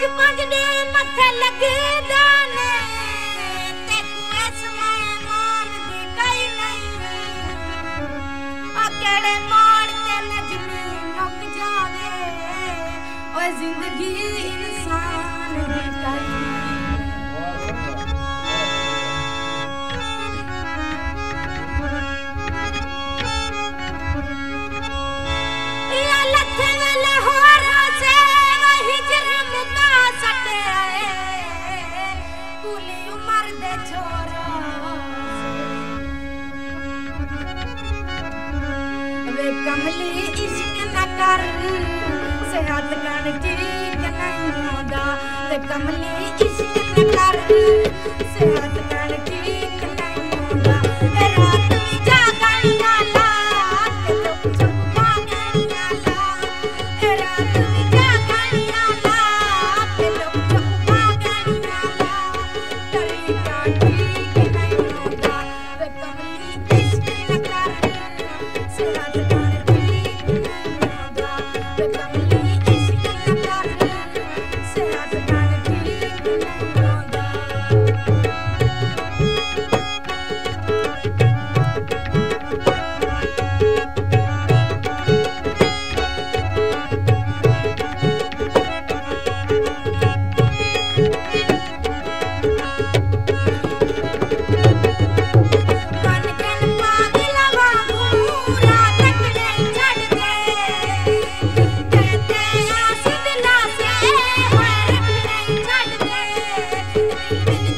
ਪੰਜ ਪੰਜ ਦੇ ਮੱਥੇ ਲੱਗਦਾ ਨੇ। ਤੇ ਇਸ ਮਹਿਮਾਨ ਦੀ ਕਈ ਨਹੀਂ। ਆ ਕਿਹੜੇ ਮਾਰ ਤੇ ਨਜਮੀ ਮੁੱਕ ਜਾਵੇ। ਓਏ ਜ਼ਿੰਦਗੀ ਇਨਸਾਨ ਦੀ ਕਈ न कमली इश्क न कर। सेहत Thank you.